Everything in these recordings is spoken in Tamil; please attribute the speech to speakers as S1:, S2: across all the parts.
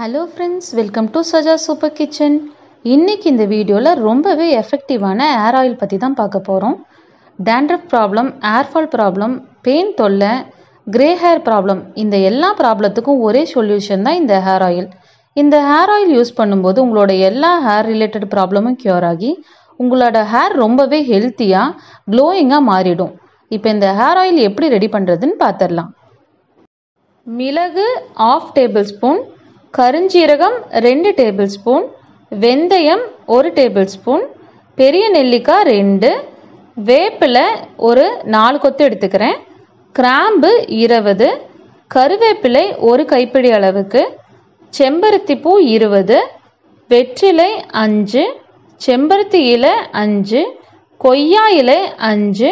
S1: Hello friends welcome to Saja super kitchen இன்னைக்கு இந்த வீடியோவில் ரொம்பவே எஃபெக்டிவான ஏர் ஆயில் பற்றி தான் பார்க்க போகிறோம் dandruff problem hair fall problem pain தொல்லை கிரே ஹேர் ப்ராப்ளம் இந்த எல்லா ப்ராப்ளத்துக்கும் ஒரே சொல்யூஷன் தான் இந்த ஹேர் ஆயில் இந்த ஹேர் ஆயில் யூஸ் பண்ணும்போது உங்களோட எல்லா ஹேர் ரிலேட்டட் ப்ராப்ளமும் க்யூர் ஆகி உங்களோட ஹேர் ரொம்பவே ஹெல்த்தியாக க்ளோயிங்காக மாறிடும். இப்போ இந்த ஹேர் ஆயில் எப்படி ரெடி பண்ணுறதுன்னு பார்த்துடலாம் மிளகு ஆஃப் டேபிள் ஸ்பூன் கருஞ்சீரகம் ரெண்டு டேபிள் ஸ்பூன் வெந்தயம் ஒரு டேபிள் ஸ்பூன் பெரிய நெல்லிக்காய் ரெண்டு வேப்பிலை ஒரு நாலு கொத்து எடுத்துக்கிறேன் கிராம்பு இருபது கருவேப்பிலை ஒரு கைப்பிடி அளவுக்கு செம்பருத்தி பூ இருபது வெற்றிலை அஞ்சு செம்பருத்தி இலை அஞ்சு கொய்யா இலை அஞ்சு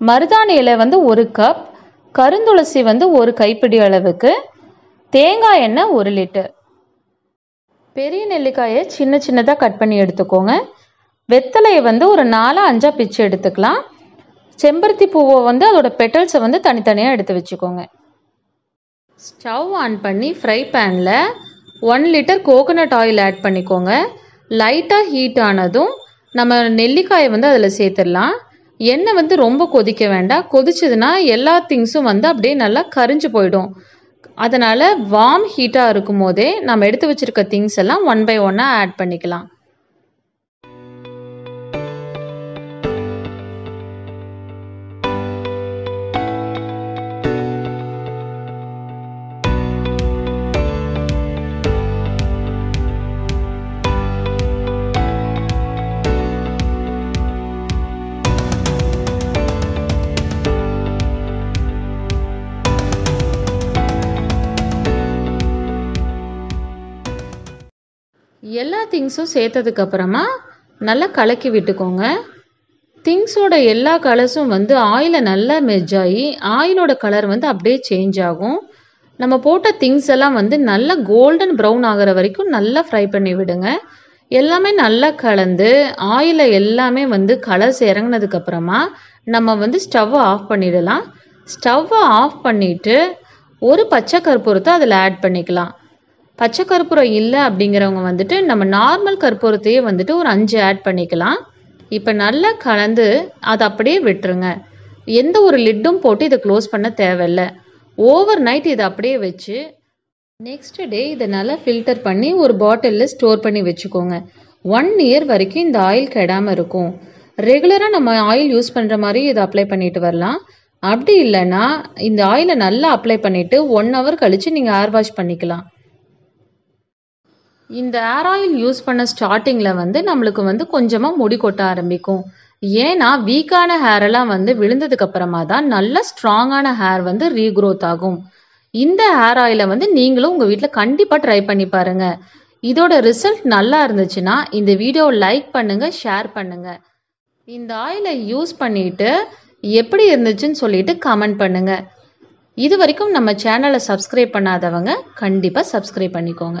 S1: மருதாணி இலை வந்து ஒரு கப் கருந்துளசி வந்து ஒரு கைப்பிடி அளவுக்கு தேங்காய் எண்ணெய் ஒரு லிட்டர். பெரிய நெல்லிக்காயை சின்ன சின்னதாக கட் பண்ணி எடுத்துக்கோங்க. வெத்தலையை வந்து ஒரு நாலு அஞ்சா பிச்சு எடுத்துக்கலாம். செம்பருத்தி பூவை வந்து அதோட பெட்டல்ஸை வந்து தனித்தனியாக எடுத்து வச்சுக்கோங்க. ஸ்டவ் ஆன் பண்ணி ஃப்ரை பேனில் one litre coconut oil add பண்ணிக்கோங்க. லைட்டாக ஹீட் ஆனதும் நம்ம நெல்லிக்காயை வந்து அதில் சேர்த்துடலாம். எண்ணெய் வந்து ரொம்ப கொதிக்க வேண்டாம். கொதிச்சதுன்னா எல்லா திங்ஸும் வந்து அப்படியே நல்லா கரிஞ்சு போயிடும். அதனால் வார்ம் ஹீட்டாக இருக்கும் போதே நம்ம எடுத்து வச்சுருக்க திங்ஸ் எல்லாம் ஒன் பை ஒன்னாக ஆட் பண்ணிக்கலாம். எல்லா திங்ஸும் சேர்த்ததுக்கு அப்புறமா நல்லா கலக்கி விட்டுக்கோங்க. திங்ஸோட எல்லா கலர்ஸும் வந்து ஆயிலில் நல்லா மெர்ஜ் ஆகி ஆயிலோட கலர் வந்து அப்படியே சேஞ்ச் ஆகும். நம்ம போட்ட திங்ஸ் எல்லாம் வந்து நல்லா கோல்டன் ப்ரௌன் ஆகிற வரைக்கும் நல்லா ஃப்ரை பண்ணி விடுங்க. எல்லாமே நல்லா கலந்து ஆயில எல்லாமே வந்து கலர்ஸ் இறங்கினதுக்கு அப்புறமா நம்ம வந்து ஸ்டவ்வை ஆஃப் பண்ணிடலாம். ஸ்டவ்வை ஆஃப் பண்ணிவிட்டு ஒரு பச்சை கற்பூரத்தை அதில் ஆட் பண்ணிக்கலாம். பச்சை கற்பூரம் இல்லை அப்படிங்கிறவங்க வந்துட்டு நம்ம நார்மல் கற்பூரத்தையே வந்துட்டு ஒரு அஞ்சு ஆட் பண்ணிக்கலாம். இப்போ நல்லா கலந்து அதை அப்படியே விட்டுருங்க. எந்த ஒரு லிட்டும் போட்டு இதை க்ளோஸ் பண்ண தேவையில்ல. ஓவர் நைட் இதை அப்படியே வச்சு நெக்ஸ்ட் டே இதை நல்லா ஃபில்டர் பண்ணி ஒரு பாட்டிலில் ஸ்டோர் பண்ணி வச்சுக்கோங்க. ஒன் இயர் வரைக்கும் இந்த ஆயில் கெடாமல் இருக்கும். ரெகுலராக நம்ம ஆயில் யூஸ் பண்ணுற மாதிரி இதை அப்ளை பண்ணிட்டு வரலாம். அப்படி இல்லைன்னா இந்த ஆயிலை நல்லா அப்ளை பண்ணிவிட்டு ஒன் ஹவர் கழித்து நீங்கள் ஏர் வாஷ் பண்ணிக்கலாம். இந்த ஏர் ஆயில் யூஸ் பண்ண ஸ்டார்டிங்கில் வந்து நம்மளுக்கு வந்து கொஞ்சமாக முடி கொட்ட ஆரம்பிக்கும். ஏன்னா வீக்கான ஹேரெல்லாம் வந்து விழுந்ததுக்கு அப்புறமா தான் நல்ல ஸ்ட்ராங்கான ஹேர் வந்து ரீக்ரோத் ஆகும். இந்த ஹேர் ஆயிலை வந்து நீங்களும் உங்கள் வீட்டில் கண்டிப்பாக ட்ரை பண்ணி பாருங்கள் இதோட ரிசல்ட் நல்லா இருந்துச்சுன்னா இந்த வீடியோவை லைக் பண்ணுங்கள் ஷேர் பண்ணுங்கள் இந்த ஆயிலை யூஸ் பண்ணிவிட்டு எப்படி இருந்துச்சுன்னு சொல்லிட்டு கமெண்ட் பண்ணுங்கள் இது வரைக்கும் நம்ம சேனலை சப்ஸ்கிரைப் பண்ணாதவங்க கண்டிப்பாக சப்ஸ்கிரைப் பண்ணிக்கோங்க.